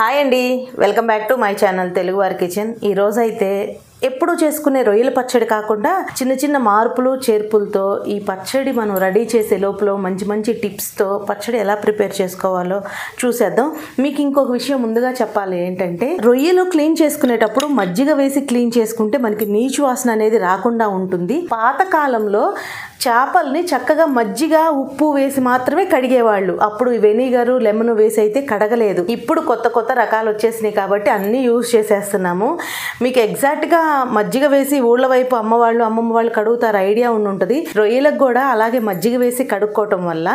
Hi అండి. Welcome back to my channel Telugu వారి kitchen. ఈ రోజు ఎప్పుడు చేసుకునే రొయ్యల పచ్చడి కాకుండా చిన్న చిన్న మార్పులు చేర్పులతో ఈ పచ్చడి మనం రెడీ చేసే లోపల మంచి మంచి టిప్స్తో పచ్చడి ఎలా ప్రిపేర్ చేసుకోవాలో చూసేద్దాం. మీకు ఇంకొక విషయం ముందుగా చెప్పాలి ఏంటంటే రొయ్యలు క్లీన్ చేసుకునేటప్పుడు మజ్జిగ వేసి క్లీన్ చేసుకుంటే మనకి నీచు వాసన అనేది రాకుండా ఉంటుంది. పాతకాలంలో చేపల్ని చక్కగా మజ్జిగ ఉప్పు వేసి మాత్రమే కడిగేవాళ్ళు. అప్పుడు వెనిగరు లెమన్ వేసి అయితే కడగలేదు. ఇప్పుడు కొత్త కొత్త రకాలు వచ్చేసినాయి కాబట్టి అన్నీ యూజ్ చేసేస్తున్నాము. మీకు ఎగ్జాక్ట్గా మజ్జిగ వేసి ఊళ్ళ వైపు అమ్మవాళ్ళు అమ్మమ్మ వాళ్ళు కడుగుతారు ఐడియా ఉండి ఉంటుంది. రొయ్యలకు కూడా అలాగే మజ్జిగ వేసి కడుక్కోవటం వల్ల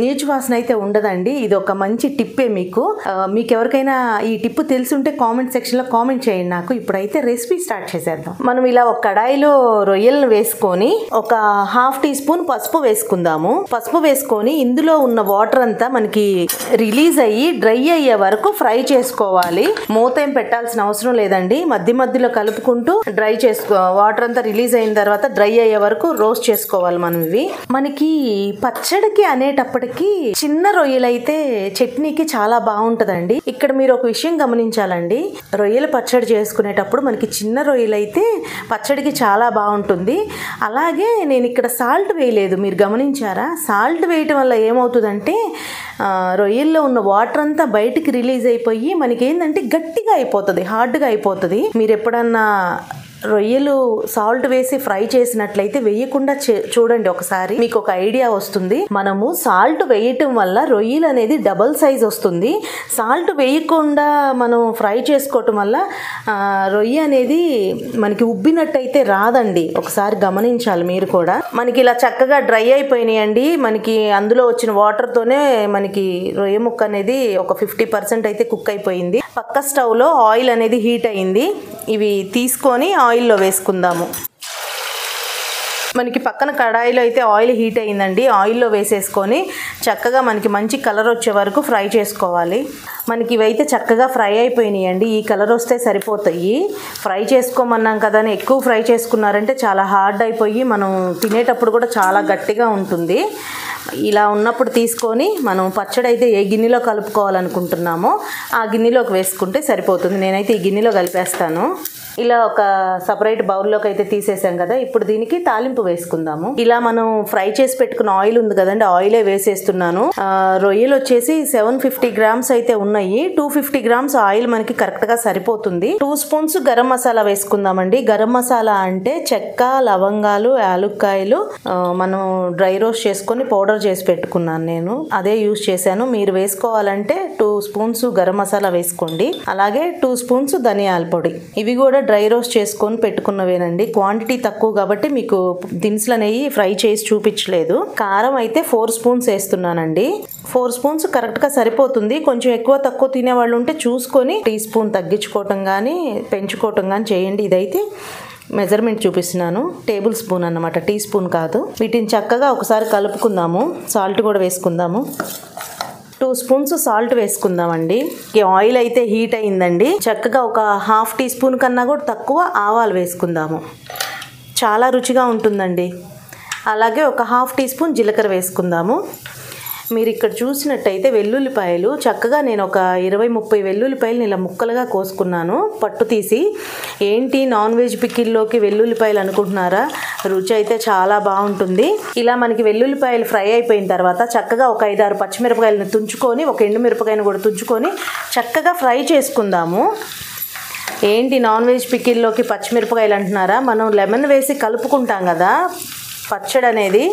నీచు వాసన అయితే ఉండదండి. ఇది ఒక మంచి టిప్పే మీకు. మీకు ఎవరికైనా ఈ టిప్ తెలిసి ఉంటే కామెంట్ సెక్షన్లో కామెంట్ చేయండి నాకు. ఇప్పుడైతే రెసిపీ స్టార్ట్ చేసేద్దాం. మనం ఇలా ఒక కడాయిలో రొయ్యలను వేసుకొని ఒక హాఫ్ టీ స్పూన్ పసుపు వేసుకుందాము. పసుపు వేసుకొని ఇందులో ఉన్న వాటర్ అంతా మనకి రిలీజ్ అయ్యి డ్రై అయ్యే వరకు ఫ్రై చేసుకోవాలి. మూత ఏం పెట్టాల్సిన అవసరం లేదండి. మధ్య మధ్యలో కలుపుకుంటూ డ్రై చేసుకో వాటర్ అంతా రిలీజ్ అయిన తర్వాత డ్రై అయ్యే వరకు రోస్ట్ చేసుకోవాలి మనం ఇవి. మనకి పచ్చడికి అనేటప్పటికి చిన్న రొయ్యలైతే చట్నీకి చాలా బాగుంటుందండి. ఇక్కడ మీరు ఒక విషయం గమనించాలండి. రొయ్యల పచ్చడి చేసుకునేటప్పుడు మనకి చిన్న రొయ్యలైతే పచ్చడికి చాలా బాగుంటుంది. అలాగే నేను ఇక్కడ సాల్ట్ సాల్ట్ వేయలేదు. మీరు గమనించారా? సాల్ట్ వేయటం వల్ల ఏమవుతుందంటే రొయ్యల్లో ఉన్న వాటర్ అంతా బయటికి రిలీజ్ అయిపోయి మనకి ఏంటంటే గట్టిగా అయిపోతుంది హార్డ్గా అయిపోతుంది. మీరు ఎప్పుడన్నా రొయ్యలు సాల్ట్ వేసి ఫ్రై చేసినట్లయితే వేయకుండా చే- చూడండి ఒకసారి. మీకు ఒక ఐడియా వస్తుంది. మనము సాల్ట్ వేయటం వల్ల రొయ్యలు అనేది డబల్ సైజ్ వస్తుంది. సాల్ట్ వేయకుండా మనం ఫ్రై చేసుకోవటం వల్ల రొయ్య అనేది మనకి ఉబ్బినట్టయితే రాదండి. ఒకసారి గమనించాలి మీరు కూడా. మనకి ఇలా చక్కగా డ్రై అయిపోయినాయండి. మనకి అందులో వచ్చిన వాటర్తోనే మనకి రొయ్య ముక్క అనేది ఒక ఫిఫ్టీ పర్సెంట్ అయితే కుక్ అయిపోయింది. పక్క స్టవ్లో ఆయిల్ అనేది హీట్ అయింది. ఇవి తీసుకొని ఆయిల్లో వేసుకుందాము. మనకి పక్కన కడాయిలో అయితే ఆయిల్ హీట్ అయిందండి. ఆయిల్లో వేసేసుకొని చక్కగా మనకి మంచి కలర్ వచ్చే వరకు ఫ్రై చేసుకోవాలి. మనకి ఇవైతే చక్కగా ఫ్రై అయిపోయినాయండి. ఈ కలర్ వస్తే సరిపోతాయి. ఫ్రై చేసుకోమన్నాం కదా అని ఎక్కువ ఫ్రై చేసుకున్నారంటే చాలా హార్డ్ అయిపోయి మనం తినేటప్పుడు కూడా చాలా గట్టిగా ఉంటుంది. ఇలా ఉన్నప్పుడు తీసుకొని మనం పచ్చడి అయితే ఏ గిన్నెలో కలుపుకోవాలనుకుంటున్నామో ఆ గిన్నెలోకి వేసుకుంటే సరిపోతుంది. నేనైతే ఈ గిన్నెలో కలిపేస్తాను. ఇలా ఒక సపరేట్ బౌల్లోకి అయితే తీసేసాం కదా. ఇప్పుడు దీనికి తాలింపు వేసుకుందాము. ఇలా మనం ఫ్రై చేసి పెట్టుకున్న ఆయిల్ ఉంది కదండి ఆయిలే వేసేస్తున్నాను. రొయ్యలు వచ్చేసి సెవెన్ ఫిఫ్టీ గ్రామ్స్ అయితే ఉన్నాయి. టూ ఫిఫ్టీ గ్రామ్స్ ఆయిల్ మనకి కరెక్ట్గా సరిపోతుంది. టూ స్పూన్స్ గరం మసాలా వేసుకుందామండి. గరం మసాలా అంటే చెక్క లవంగాలు యాలుక్కాయలు మనం డ్రై రోస్ట్ చేసుకొని పౌడర్ చేసి పెట్టుకున్నాను నేను. అదే యూస్ చేశాను. మీరు వేసుకోవాలంటే టూ స్పూన్స్ గరం మసాలా వేసుకోండి. అలాగే టూ స్పూన్స్ ధనియాల పొడి. ఇవి కూడా డ్రై రోస్ట్ చేసుకొని పెట్టుకున్నవేనండి. క్వాంటిటీ తక్కువ కాబట్టి మీకు దినుసులు అనేవి ఫ్రై చేసి చూపించలేదు. కారం అయితే ఫోర్ స్పూన్స్ వేస్తున్నానండి. ఫోర్ స్పూన్స్ కరెక్ట్గా సరిపోతుంది. కొంచెం ఎక్కువ తక్కువ తినే వాళ్ళు ఉంటే చూసుకొని టీ స్పూన్ తగ్గించుకోవటం కానీ పెంచుకోవటం కానీ చేయండి. ఇదైతే మెజర్మెంట్ చూపిస్తున్నాను. టేబుల్ స్పూన్ అన్నమాట. టీ స్పూన్ కాదు. వీటిని చక్కగా ఒకసారి కలుపుకుందాము. సాల్ట్ కూడా వేసుకుందాము. టూ స్పూన్స్ సాల్ట్ వేసుకుందామండి. ఈ ఆయిల్ అయితే హీట్ అయిందండి. చక్కగా ఒక హాఫ్ టీ స్పూన్ కన్నా కూడా తక్కువ ఆవాలు వేసుకుందాము. చాలా రుచిగా ఉంటుందండి. అలాగే ఒక హాఫ్ టీ స్పూన్ జీలకర్ర వేసుకుందాము. మీరు ఇక్కడ చూసినట్టయితే వెల్లుల్లిపాయలు చక్కగా నేను ఒక ఇరవై ముప్పై వెల్లుల్లిపాయలు ఇలా ముక్కలుగా కోసుకున్నాను. పట్టు తీసి. ఏంటి నాన్ వెజ్ పికిల్లోకి వెల్లుల్లిపాయలు అనుకుంటున్నారా? రుచి అయితే చాలా బాగుంటుంది. ఇలా మనకి వెల్లుల్లిపాయలు ఫ్రై అయిపోయిన తర్వాత చక్కగా ఒక ఐదారు పచ్చిమిరపకాయలను తుంచుకొని ఒక ఎండుమిరపకాయను కూడా తుంచుకొని చక్కగా ఫ్రై చేసుకుందాము. ఏంటి నాన్ వెజ్ పికిల్లోకి పచ్చిమిరపకాయలు అంటున్నారా? మనం లెమన్ వేసి కలుపుకుంటాం కదా. పచ్చడి అనేది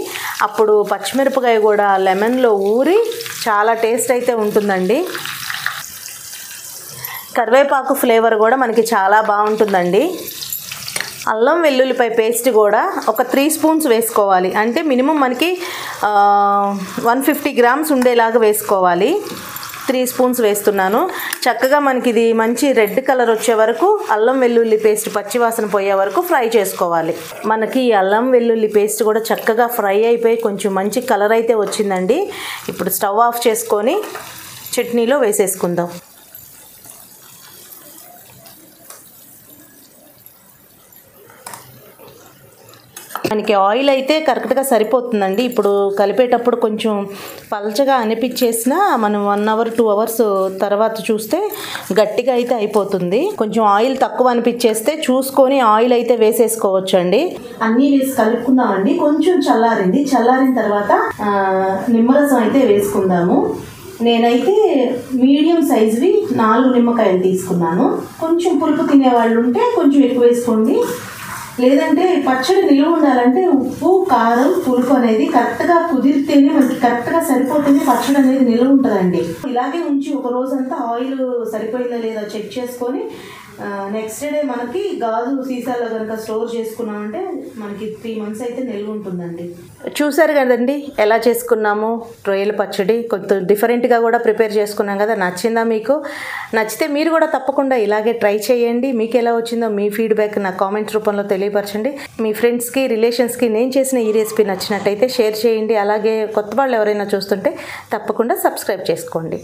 అప్పుడు పచ్చిమిరపకాయ కూడా లెమన్లో ఊరి చాలా టేస్ట్ అయితే ఉంటుందండి. కరివేపాకు ఫ్లేవర్ కూడా మనకి చాలా బాగుంటుందండి. అల్లం వెల్లుల్లిపై పేస్ట్ కూడా ఒక త్రీ స్పూన్స్ వేసుకోవాలి. అంటే మినిమం మనకి వన్ ఫిఫ్టీ గ్రామ్స్ ఉండేలాగా వేసుకోవాలి. త్రీ స్పూన్స్ వేస్తున్నాను. చక్కగా మనకి ఇది మంచి రెడ్ కలర్ వచ్చే వరకు అల్లం వెల్లుల్లి పేస్ట్ పచ్చివాసన పోయే వరకు ఫ్రై చేసుకోవాలి. మనకి ఈ అల్లం వెల్లుల్లి పేస్ట్ కూడా చక్కగా ఫ్రై అయిపోయి కొంచెం మంచి కలర్ అయితే వచ్చిందండి. ఇప్పుడు స్టవ్ ఆఫ్ చేసుకొని చట్నీలో వేసేసుకుందాం. మనకి ఆయిల్ అయితే కరెక్ట్గా సరిపోతుందండి. ఇప్పుడు కలిపేటప్పుడు కొంచెం పలచగా అనిపించేసినా మనం వన్ అవర్ టూ అవర్స్ తర్వాత చూస్తే గట్టిగా అయితే అయిపోతుంది. కొంచెం ఆయిల్ తక్కువ అనిపించేస్తే చూసుకొని ఆయిల్ అయితే వేసేసుకోవచ్చు అండి అన్నీ వేసి కలుపుకుందామండి. కొంచెం చల్లారింది. చల్లారిన తర్వాత నిమ్మరసం అయితే వేసుకుందాము. నేనైతే మీడియం సైజువి నాలుగు నిమ్మకాయలు తీసుకున్నాను. కొంచెం పులుపు తినే వాళ్ళు ఉంటే కొంచెం ఎక్కువ వేసుకోండి. లేదంటే పచ్చడి నిలువ ఉండాలంటే ఉప్పు కారం పులుపు అనేది కరెక్ట్గా కుదిరితేనే మనకి కరెక్ట్గా సరిపోతేనే పచ్చడి అనేది నిలువ ఉంటుందండి. ఇలాగే ఉంచి ఒక రోజంతా ఆయిల్ సరిపోయిందా లేదా చెక్ చేసుకొని నెక్స్ట్ డే మనకి గాజు సీసాలో కనుక స్టోర్ చేసుకున్నామంటే మనకి త్రీ మంత్స్ అయితే నిల్వ ఉంటుందండి. చూసారు కదండి ఎలా చేసుకున్నాము? రొయ్యల పచ్చడి కొంచెం డిఫరెంట్గా కూడా ప్రిపేర్ చేసుకున్నాం కదా నచ్చిందా మీకు? నచ్చితే మీరు కూడా తప్పకుండా ఇలాగే ట్రై చేయండి. మీకు ఎలా వచ్చిందో మీ ఫీడ్బ్యాక్ నా కామెంట్ రూపంలో తెలియపరచండి. మీ ఫ్రెండ్స్కి రిలేషన్స్కి నేను చేసిన ఈ రెసిపీ నచ్చినట్టయితే షేర్ చేయండి. అలాగే కొత్త వాళ్ళు ఎవరైనా చూస్తుంటే తప్పకుండా సబ్స్క్రైబ్ చేసుకోండి.